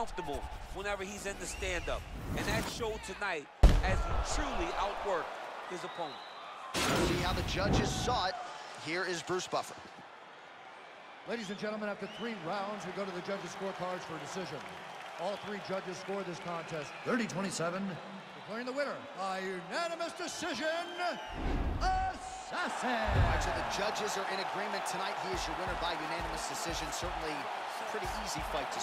comfortable whenever he's in the stand-up. And that showed tonight as he truly outworked his opponent. See how the judges saw it. Here is Bruce Buffer. Ladies and gentlemen, after three rounds, we go to the judges' scorecards for a decision. All three judges scored this contest 30-27, declaring the winner by unanimous decision, Assassin! All right, so the judges are in agreement tonight. He is your winner by unanimous decision. Certainly pretty easy fight to